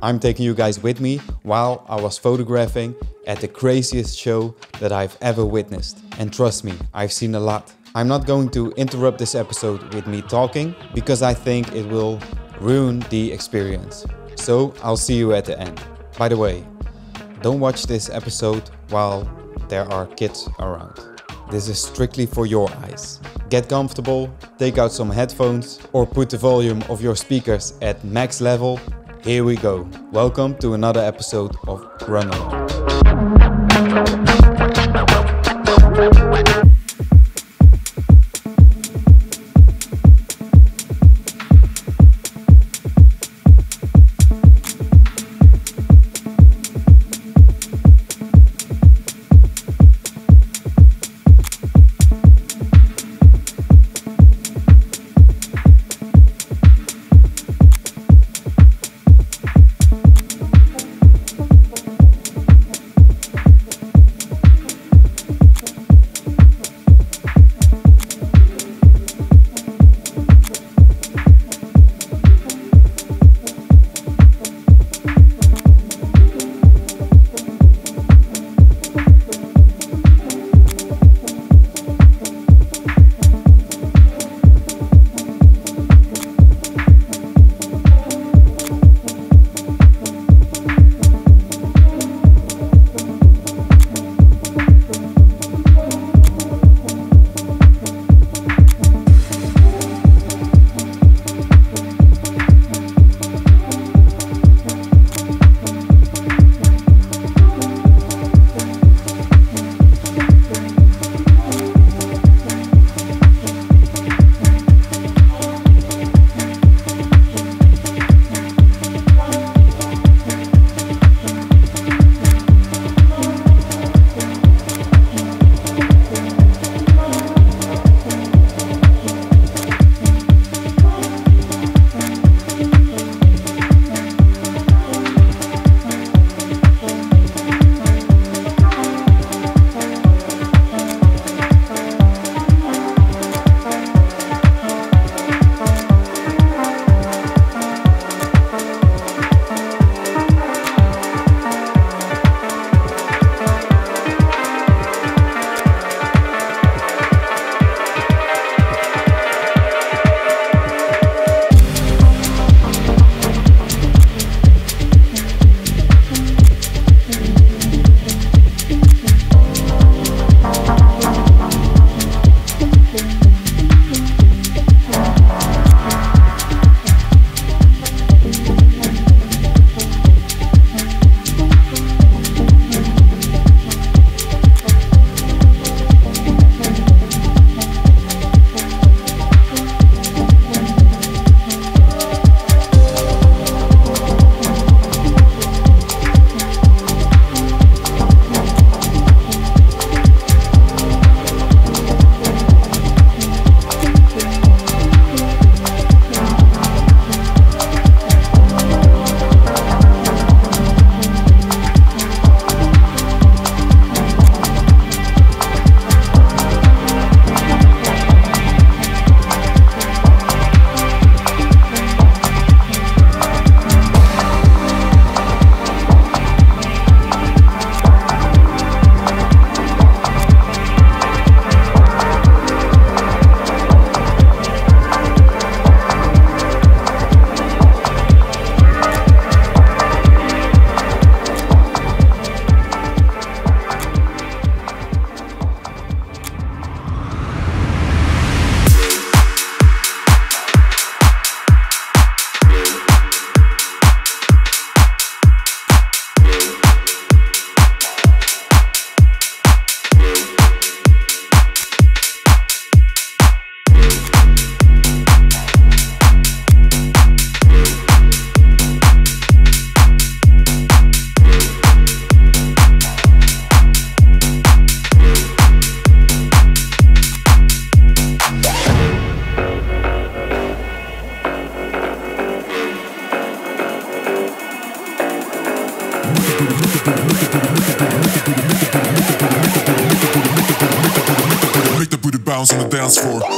I'm taking you guys with me while I was photographing at the craziest show that I've ever witnessed. And trust me, I've seen a lot. I'm not going to interrupt this episode with me talking because I think it will ruin the experience. So I'll see you at the end. By the way, don't watch this episode while there are kids around. This is strictly for your eyes. Get comfortable, take out some headphones, or put the volume of your speakers at max level. Here we go. Welcome to another episode of Run dance floor.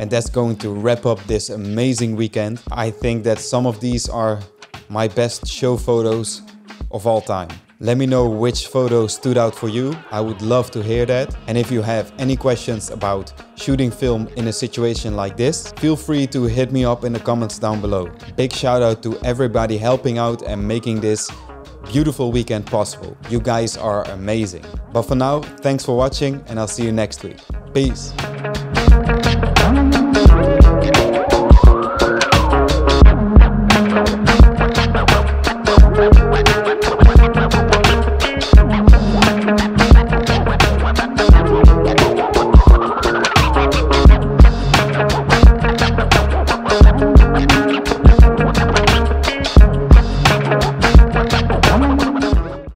And that's going to wrap up this amazing weekend. I think that some of these are my best show photos of all time. Let me know which photo stood out for you. I would love to hear that. And if you have any questions about shooting film in a situation like this, feel free to hit me up in the comments down below. Big shout out to everybody helping out and making this beautiful weekend possible. You guys are amazing. But for now, thanks for watching and I'll see you next week. Peace.